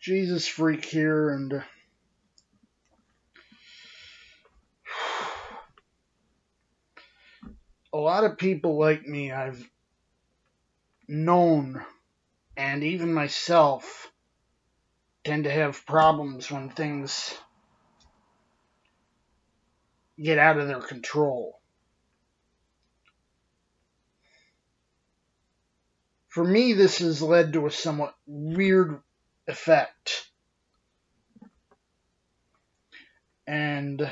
Jesus Freak here, and a lot of people like me I've known, and even myself, tend to have problems when things get out of their control. For me, this has led to a somewhat weird effect. And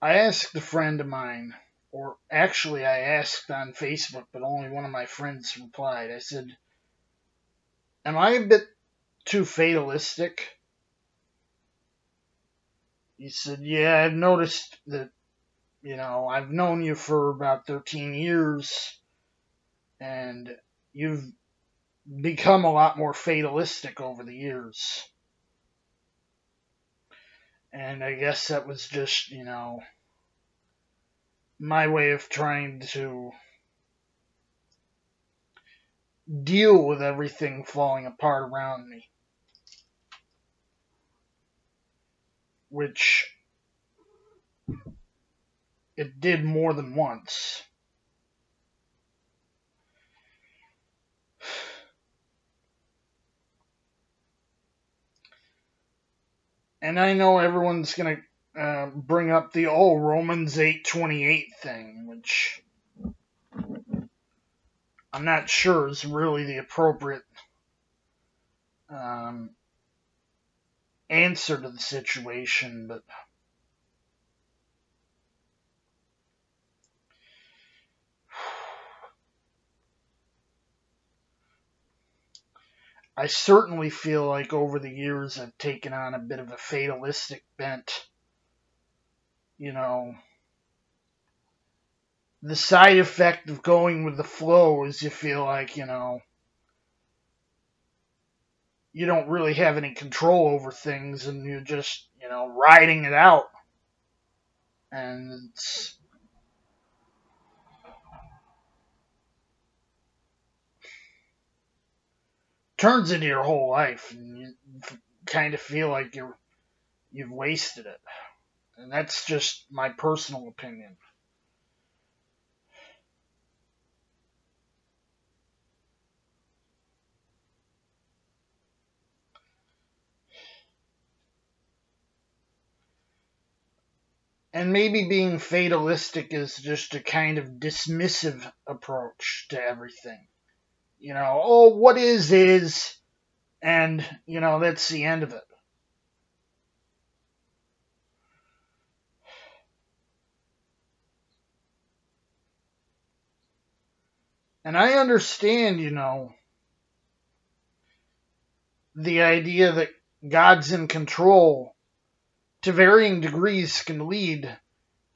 I asked a friend of mine, or actually I asked on Facebook, but only one of my friends replied. I said, Am I a bit too fatalistic? He said, Yeah, I've noticed that, you know, I've known you for about 13 years, and you've become a lot more fatalistic over the years. And I guess that was just, you know, my way of trying to deal with everything falling apart around me. Which it did more than once. And I know everyone's going to uh, bring up the old Romans 8:28 thing, which I'm not sure is really the appropriate um, answer to the situation, but I certainly feel like over the years I've taken on a bit of a fatalistic bent you know, the side effect of going with the flow is you feel like, you know, you don't really have any control over things and you're just, you know, riding it out. And it's. Turns into your whole life and you kind of feel like you're you've wasted it. And that's just my personal opinion. And maybe being fatalistic is just a kind of dismissive approach to everything. You know, oh, what is, is, and, you know, that's the end of it. And I understand, you know, the idea that God's in control to varying degrees can lead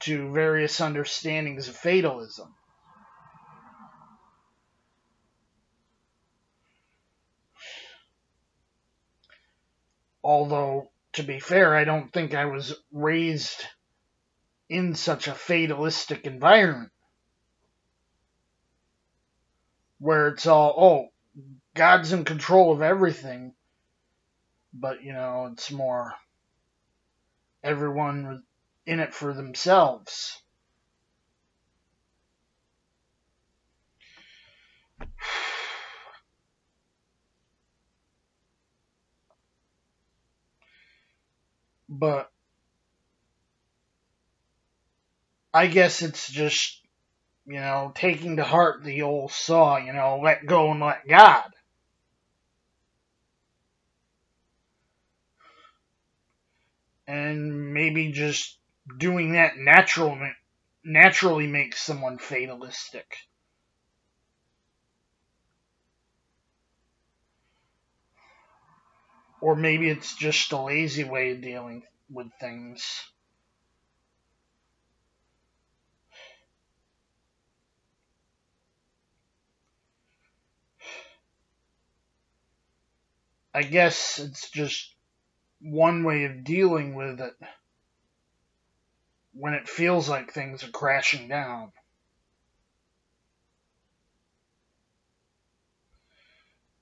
to various understandings of fatalism. Although, to be fair, I don't think I was raised in such a fatalistic environment where it's all, oh, God's in control of everything. But, you know, it's more everyone in it for themselves. But I guess it's just you know, taking to heart the old saw, you know, let go and let God. And maybe just doing that natural, naturally makes someone fatalistic. Or maybe it's just a lazy way of dealing with things. I guess it's just one way of dealing with it when it feels like things are crashing down.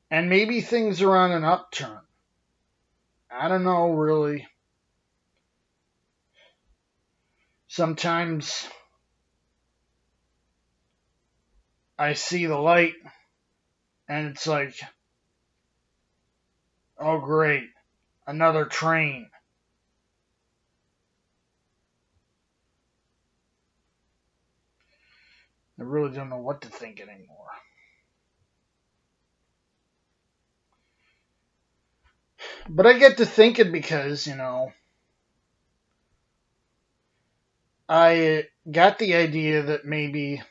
And maybe things are on an upturn. I don't know, really. Sometimes I see the light and it's like, oh, great, another train. I really don't know what to think anymore. But I get to thinking because, you know, I got the idea that maybe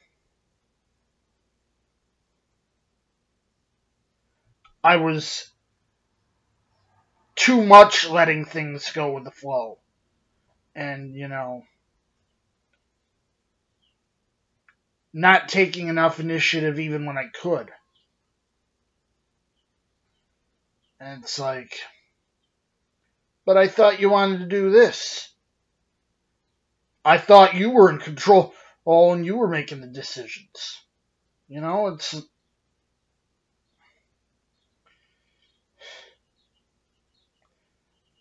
I was too much letting things go with the flow. And, you know, not taking enough initiative even when I could. And it's like, but I thought you wanted to do this. I thought you were in control all and you were making the decisions. You know, it's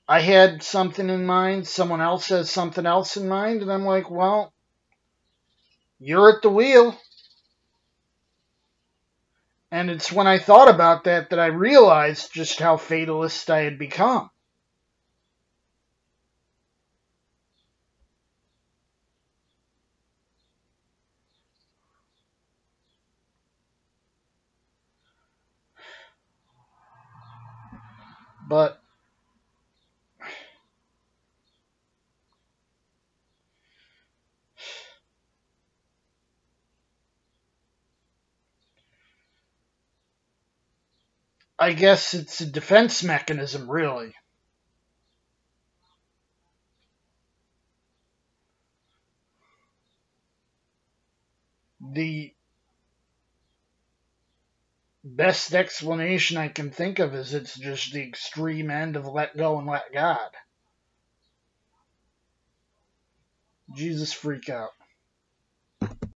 I had something in mind, someone else has something else in mind, and I'm like, well, you're at the wheel. And it's when I thought about that that I realized just how fatalist I had become. But I guess it's a defense mechanism, really. The best explanation I can think of is it's just the extreme end of let go and let God. Jesus freak out.